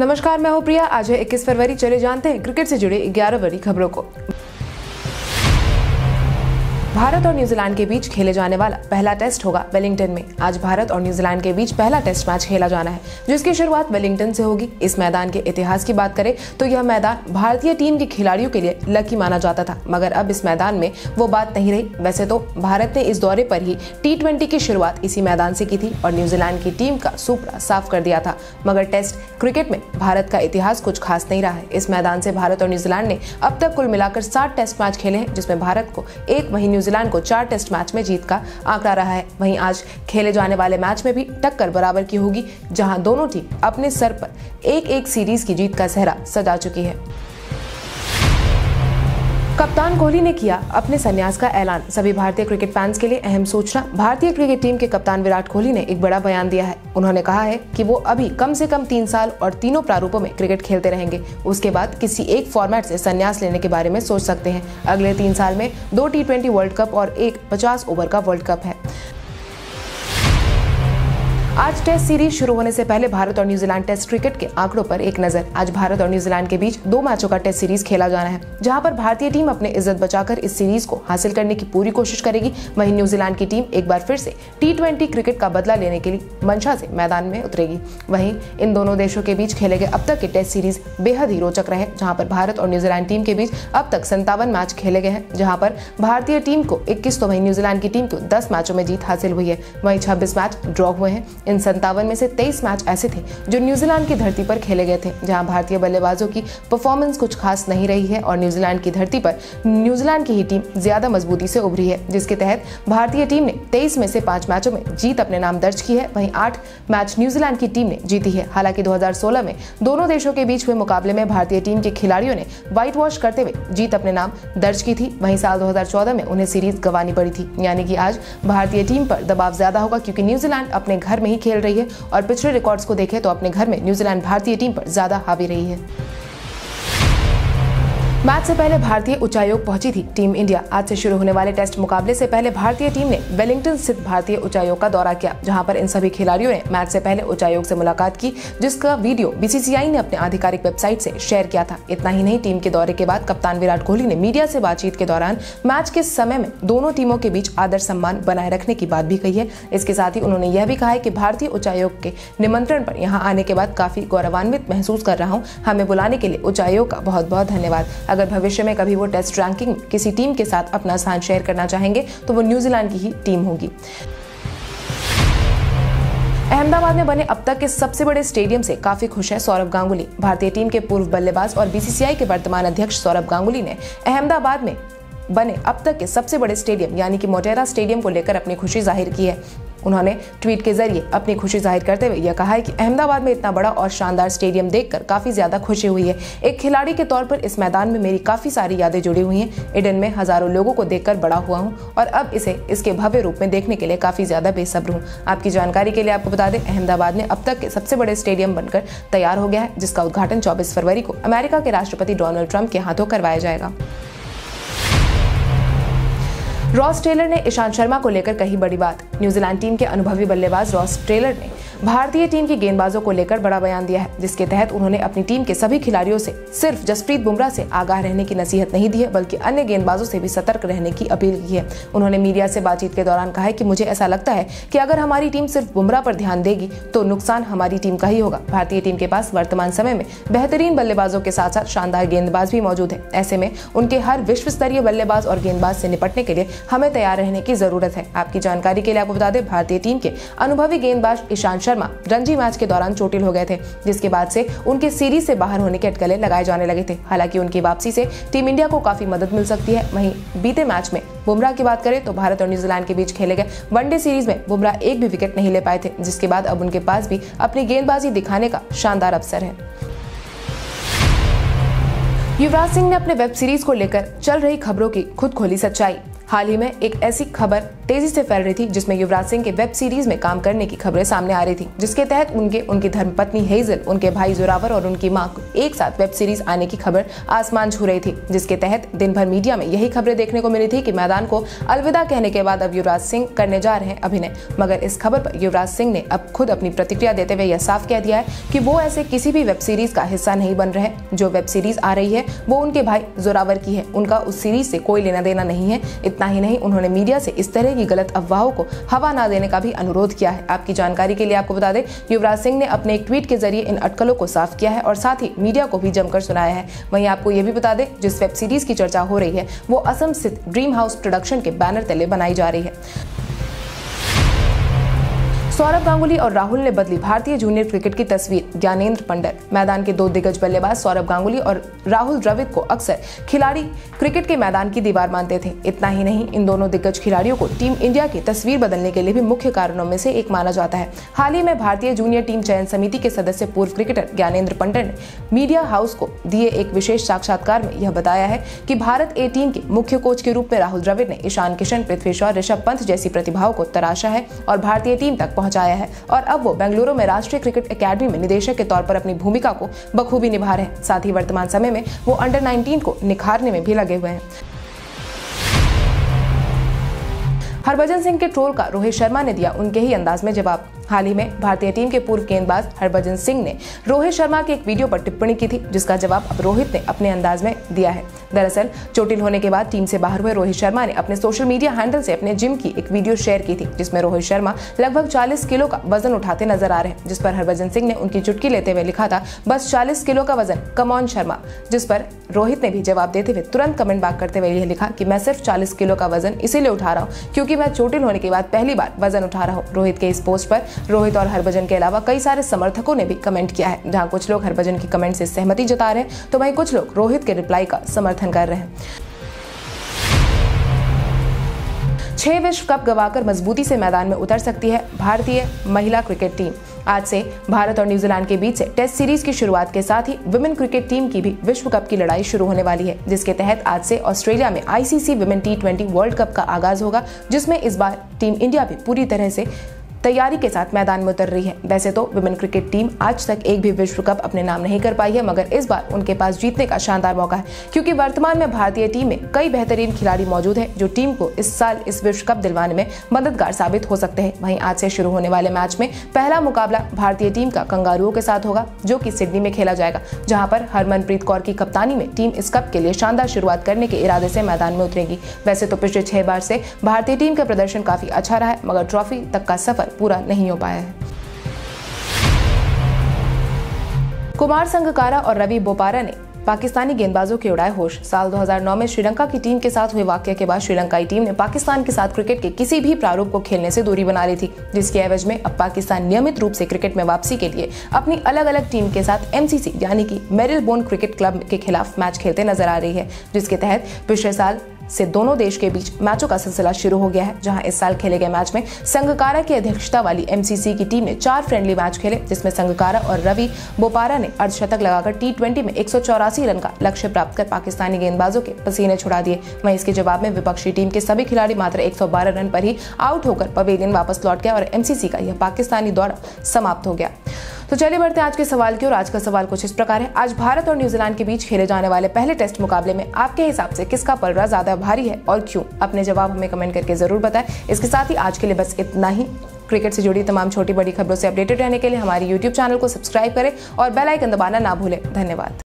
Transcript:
नमस्कार, मैं हूँ प्रिया। आज है 21 फरवरी। चले जानते हैं, क्रिकेट से जुड़े 11 बड़ी खबरों को। भारत और न्यूजीलैंड के बीच खेले जाने वाला पहला टेस्ट होगा वेलिंगटन में। आज भारत और न्यूजीलैंड के बीच पहला टेस्ट मैच खेला जाना है, जिसकी शुरुआत वेलिंगटन से होगी। इस मैदान के इतिहास की बात करें तो यह मैदान भारतीय टीम के खिलाड़ियों के लिए लकी माना जाता था। मगर अब इस मैदान में वो बात नहीं रही। वैसे तो भारत ने इस दौरे पर ही टी की शुरुआत इसी मैदान से की थी और न्यूजीलैंड की टीम का सुपड़ा साफ़ कर दिया था। मगर टेस्ट क्रिकेट में भारत का इतिहास कुछ खास नहीं रहा है। इस मैदान से भारत और न्यूजीलैंड ने अब तक कुल मिलाकर सात टेस्ट मैच खेले हैं, जिसमें भारत को एक वही न्यूजीलैंड को चार टेस्ट मैच में जीत का आंकड़ा रहा है। वहीं आज खेले जाने वाले मैच में भी टक्कर बराबर की होगी, जहाँ दोनों टीम अपने सर पर एक एक सीरीज़ की जीत का सहरा सजा चुकी है। कप्तान कोहली ने किया अपने संन्यास का ऐलान। सभी भारतीय क्रिकेट फैंस के लिए अहम सूचना। भारतीय क्रिकेट टीम के कप्तान विराट कोहली ने एक बड़ा बयान दिया है। उन्होंने कहा है कि वो अभी कम से कम तीन साल और तीनों प्रारूपों में क्रिकेट खेलते रहेंगे। उसके बाद किसी एक फॉर्मेट से संन्यास लेने के बारे में सोच सकते हैं। अगले तीन साल में दो टी वर्ल्ड कप और एक पचास ओवर का वर्ल्ड कप है। आज टेस्ट सीरीज़ शुरू होने से पहले भारत और न्यूजीलैंड टेस्ट क्रिकेट के आंकड़ों पर एक नज़र। आज भारत और न्यूजीलैंड के बीच दो मैचों का टेस्ट सीरीज़ खेला जाना है, जहाँ पर भारतीय टीम अपने इज़्ज़त बचाकर इस सीरीज़ को हासिल करने की पूरी कोशिश करेगी। वहीं न्यूजीलैंड की टीम एक बार फिर से टी क्रिकेट का बदला लेने के लिए मंशा से मैदान में उतरेगी। वहीं इन दोनों देशों के बीच खेले गए अब तक के टेस्ट सीरीज़ बेहद ही रोचक रहे, जहाँ पर भारत और न्यूजीलैंड टीम के बीच अब तक संतावन मैच खेले गए हैं, जहाँ पर भारतीय टीम को इक्कीस तो वहीं न्यूजीलैंड की टीम को दस मैचों में जीत हासिल हुई है। वहीं छब्बीस मैच ड्रॉ हुए हैं। इन संतावन में से से 23 मैच ऐसे थे जो न्यूजीलैंड की धरती पर खेले गए थे, जहाँ भारतीय बल्लेबाजों की परफॉर्मेंस कुछ खास नहीं रही है और न्यूजीलैंड की धरती पर न्यूजीलैंड की ही टीम ज़्यादा मजबूती से उभरी है, जिसके तहत भारतीय टीम ने तेईस में से पाँच मैचों में जीत अपने नाम दर्ज की है। वहीं आठ मैच न्यूजीलैंड की टीम ने जीती है। हालाँकि 2016 में दोनों देशों के बीच हुए मुकाबले में भारतीय टीम के खिलाड़ियों ने व्हाइट वॉश करते हुए जीत अपने नाम दर्ज की थी। वहीं साल 2014 में उन्हें सीरीज़ गंवानी पड़ी थी, यानी कि आज भारतीय टीम पर दबाव ज़्यादा होगा, क्योंकि न्यूजीलैंड अपने घर में ही खेल रही है और पिछले रिकॉर्ड्स को देखें तो अपने घर में न्यूजीलैंड भारतीय टीम पर ज़्यादा हावी रही है। मैच से पहले भारतीय उच्चायोग पहुँची थी टीम इंडिया। आज से शुरू होने वाले टेस्ट मुकाबले से पहले भारतीय टीम ने वेलिंगटन स्थित भारतीय उच्चायोग का दौरा किया, जहाँ पर इन सभी खिलाड़ियों ने मैच से पहले उच्चायोग से मुलाकात की, जिसका वीडियो बीसीसीआई ने अपने आधिकारिक वेबसाइट से शेयर किया था। इतना ही नहीं, टीम के दौरे के बाद कप्तान विराट कोहली ने मीडिया से बातचीत के दौरान मैच के समय में दोनों टीमों के बीच आदर सम्मान बनाए रखने की बात भी कही है। इसके साथ ही उन्होंने यह भी कहा है कि भारतीय उच्चायोग के निमंत्रण पर यहाँ आने के बाद काफ़ी गौरवान्वित महसूस कर रहा हूँ। हमें बुलाने के लिए उच्चायोग का बहुत बहुत धन्यवाद। अगर भविष्य में कभी वो टेस्ट रैंकिंग किसी टीम के साथ अपना स्थान शेयर करना चाहेंगे तो वो न्यूजीलैंड की ही टीम होगी। अहमदाबाद में बने अब तक के सबसे बड़े स्टेडियम से काफ़ी खुश है सौरभ गांगुली। भारतीय टीम के पूर्व बल्लेबाज और बीसीसीआई के वर्तमान अध्यक्ष सौरभ गांगुली ने अहमदाबाद में बने अब तक के सबसे बड़े स्टेडियम यानी कि मोटेरा स्टेडियम को लेकर अपनी खुशी ज़ाहिर की है। उन्होंने ट्वीट के ज़रिए अपनी खुशी ज़ाहिर करते हुए यह कहा है कि अहमदाबाद में इतना बड़ा और शानदार स्टेडियम देखकर काफ़ी ज़्यादा खुशी हुई है। एक खिलाड़ी के तौर पर इस मैदान में मेरी काफ़ी सारी यादें जुड़ी हुई हैं। इडन में हज़ारों लोगों को देखकर बड़ा हुआ हूँ और अब इसे इसके भव्य रूप में देखने के लिए काफ़ी ज़्यादा बेसब्र हूँ। आपकी जानकारी के लिए आपको बता दें, अहमदाबाद में अब तक के सबसे बड़े स्टेडियम बनकर तैयार हो गया है, जिसका उद्घाटन चौबीस फरवरी को अमेरिका के राष्ट्रपति डोनाल्ड ट्रंप के हाथों करवाया जाएगा। रॉस टेलर ने ईशांत शर्मा को लेकर कही बड़ी बात। न्यूजीलैंड टीम के अनुभवी बल्लेबाज रॉस टेलर ने भारतीय टीम की गेंदबाजों को लेकर बड़ा बयान दिया है, जिसके तहत उन्होंने अपनी टीम के सभी खिलाड़ियों से सिर्फ़ जसप्रीत बुमराह से आगाह रहने की नसीहत नहीं दी है, बल्कि अन्य गेंदबाजों से भी सतर्क रहने की अपील की है। उन्होंने मीडिया से बातचीत के दौरान कहा है कि मुझे ऐसा लगता है कि अगर हमारी टीम सिर्फ़ बुमराह पर ध्यान देगी तो नुकसान हमारी टीम का ही होगा। भारतीय टीम के पास वर्तमान समय में बेहतरीन बल्लेबाजों के साथ साथ शानदार गेंदबाज भी मौजूद है। ऐसे में उनके हर विश्व स्तरीय बल्लेबाज और गेंदबाज से निपटने के लिए हमें तैयार रहने की ज़रूरत है। आपकी जानकारी के लिए आपको बता दें, भारतीय टीम के अनुभवी गेंदबाज ईशांत शर्मा रणजी मैच के दौरान चोटिल हो गए थे, जिसके बाद से उनके सीरीज़ से बाहर होने के अटकले लगाए जाने लगे थे। हालाँकि उनकी वापसी से टीम इंडिया को काफ़ी मदद मिल सकती है। वहीं बीते मैच में बुमराह की बात करें तो भारत और न्यूजीलैंड के बीच खेले गए वनडे सीरीज़ में बुमराह एक भी विकेट नहीं ले पाए थे, जिसके बाद अब उनके पास भी अपनी गेंदबाजी दिखाने का शानदार अवसर है। युवराज सिंह ने अपने वेब सीरीज़ को लेकर चल रही खबरों की खुद खोली सच्चाई। हाल ही में एक ऐसी खबर तेज़ी से फैल रही थी, जिसमें युवराज सिंह के वेब सीरीज़ में काम करने की खबरें सामने आ रही थी, जिसके तहत उनके, उनकी धर्मपत्नी हेजल, उनके भाई जोरावर और उनकी माँ एक साथ वेब सीरीज़ आने की खबर आसमान छू रही थी, जिसके तहत दिन भर मीडिया में यही खबरें देखने को मिली थी कि मैदान को अलविदा कहने के बाद अब युवराज सिंह करने जा रहे हैं अभिनय। मगर इस खबर पर युवराज सिंह ने अब खुद अपनी प्रतिक्रिया देते हुए यह साफ़ कह दिया है कि वो ऐसे किसी भी वेब सीरीज़ का हिस्सा नहीं बन रहे जो वेब सीरीज़ आ रही है, वो उनके भाई जोरावर की है। उनका उस सीरीज़ से कोई लेना देना नहीं है। इतना ही नहीं, उन्होंने मीडिया से इस तरह की गलत अफवाहों को हवा ना देने का भी अनुरोध किया है। आपकी जानकारी के लिए आपको बता दें, युवराज सिंह ने अपने एक ट्वीट के ज़रिए इन अटकलों को साफ़ किया है और साथ ही मीडिया को भी जमकर सुनाया है। वहीं आपको यह भी बता दें, जिस वेब सीरीज़ की चर्चा हो रही है, वो असम स्थित ड्रीम हाउस प्रोडक्शन के बैनर तले बनाई जा रही है। सौरभ गांगुली और राहुल ने बदली भारतीय जूनियर क्रिकेट की तस्वीर। ज्ञानेंद्र पंडर। मैदान के दो दिग्गज बल्लेबाज सौरभ गांगुली और राहुल द्रविड को अक्सर खिलाड़ी क्रिकेट के मैदान की दीवार मानते थे। इतना ही नहीं, इन दोनों दिग्गज खिलाड़ियों को टीम इंडिया की तस्वीर बदलने के लिए भी मुख्य कारणों में से एक माना जाता है। हाल ही में भारतीय जूनियर टीम चयन समिति के सदस्य पूर्व क्रिकेटर ज्ञानेंद्र पंडर ने मीडिया हाउस को दिए एक विशेष साक्षात्कार में यह बताया है कि भारत ए टीम के मुख्य कोच के रूप में राहुल द्रविड ने ईशान किशन, पृथ्वी शॉ, ऋषभ पंत जैसी प्रतिभाओं को तराशा है और भारतीय टीम तक पहुँचाया है। और अब वो बेंगलुरु में राष्ट्रीय क्रिकेट अकेडमी में निदेशक के तौर पर अपनी भूमिका को बखूबी निभा रहे हैं। साथ ही वर्तमान समय में वो अंडर 19 को निखारने में भी लगे हुए हैं। हरभजन सिंह के ट्रोल का रोहित शर्मा ने दिया उनके ही अंदाज में जवाब। हाल ही में भारतीय टीम के पूर्व गेंदबाज हरभजन सिंह ने रोहित शर्मा के एक वीडियो पर टिप्पणी की थी, जिसका जवाब अब रोहित ने अपने अंदाज में दिया है। दरअसल, चोटिल होने के बाद टीम से बाहर हुए रोहित शर्मा ने अपने सोशल मीडिया हैंडल से अपने जिम की एक वीडियो शेयर की थी, जिसमें रोहित शर्मा लगभग 40 किलो का वज़न उठाते नज़र आ रहे हैं, जिस पर हरभजन सिंह ने उनकी चुटकी लेते हुए लिखा था, बस 40 किलो का वज़न कमौन शर्मा। जिस पर रोहित ने भी जवाब देते हुए तुरंत कमेंट बैक करते हुए यह लिखा कि, मैं सिर्फ़ 40 किलो का वज़न इसीलिए उठा रहा हूँ, क्योंकि मैं चोटिल होने के बाद पहली बार वज़न उठा रहा हूँ। रोहित के इस पोस्ट पर रोहित और हरभजन के अलावा कई सारे समर्थकों ने भी कमेंट किया है, जहाँ कुछ लोग हरभजन की कमेंट से सहमति जता रहे हैं तो वहीं कुछ लोग रोहित के रिप्लाई का समर्थन कर रहे हैं। छह विश्व कप गवाकर मजबूती से मैदान में उतर सकती है भारतीय महिला क्रिकेट टीम। आज से भारत और न्यूजीलैंड के बीच से टेस्ट सीरीज़ की शुरुआत के साथ ही वुमेन क्रिकेट टीम की भी विश्व कप की लड़ाई शुरू होने वाली है, जिसके तहत आज से ऑस्ट्रेलिया में ICC women T twenty world cup का आगाज़ होगा, जिसमें इस बार टीम इंडिया भी पूरी तरह से तैयारी के साथ मैदान में उतर रही है। वैसे तो वुमेन क्रिकेट टीम आज तक एक भी विश्व कप अपने नाम नहीं कर पाई है, मगर इस बार उनके पास जीतने का शानदार मौका है, क्योंकि वर्तमान में भारतीय टीम में कई बेहतरीन खिलाड़ी मौजूद हैं, जो टीम को इस साल इस विश्व कप दिलवाने में मददगार साबित हो सकते हैं। वहीं आज से शुरू होने वाले मैच में पहला मुकाबला भारतीय टीम का कंगारुओं के साथ होगा, जो कि सिडनी में खेला जाएगा, जहाँ पर हरमनप्रीत कौर की कप्तानी में टीम इस कप के लिए शानदार शुरुआत करने के इरादे से मैदान में उतरेगी। वैसे तो पिछले छह बार से भारतीय टीम का प्रदर्शन काफ़ी अच्छा रहा है, मगर ट्रॉफी तक का सफ़र पूरा नहीं हो पाया है। कुमार संगकारा और रवि बोपारा ने पाकिस्तानी गेंदबाजों के उड़ाए होश। साल 2009 में श्रीलंका की टीम के साथ हुए वाक्य के बाद श्रीलंकाई टीम ने पाकिस्तान के साथ क्रिकेट के किसी भी प्रारूप को खेलने से दूरी बना ली थी, जिसके एवज में अब पाकिस्तान नियमित रूप से क्रिकेट में वापसी के लिए अपनी अलग अलग टीम के साथ एमसीसी यानी कि मेरिल क्रिकेट क्लब के खिलाफ मैच खेलते नज़र आ रही है, जिसके तहत पिछले साल से दोनों देश के बीच मैचों का सिलसिला शुरू हो गया है, जहाँ इस साल खेले गए मैच में संगकारा की अध्यक्षता वाली एमसीसी की टीम ने चार फ्रेंडली मैच खेले, जिसमें संगकारा और रवि बोपारा ने अर्धशतक लगाकर टी में एक सौ चौरासी रन का लक्ष्य प्राप्त कर पाकिस्तानी गेंदबाजों के पसीने छुड़ा दिए। वहीं इसके जवाब में विपक्षी टीम के सभी खिलाड़ी मात्र एक सौ बारह रन पर ही आउट होकर पवेलियन वापस लौट गया और एमसीसी का यह पाकिस्तानी दौरा समाप्त हो गया। तो चलिए बढ़ते हैं आज के सवाल की और आज का सवाल कुछ इस प्रकार है। आज भारत और न्यूजीलैंड के बीच खेले जाने वाले पहले टेस्ट मुकाबले में आपके हिसाब से किसका पलड़ा ज़्यादा भारी है और क्यों? अपने जवाब हमें कमेंट करके ज़रूर बताएँ। इसके साथ ही आज के लिए बस इतना ही। क्रिकेट से जुड़ी तमाम छोटी बड़ी खबरों से अपडेटेड रहने के लिए हमारे यूट्यूब चैनल को सब्सक्राइब करें और बेल आइकन दबाना ना भूलें। धन्यवाद।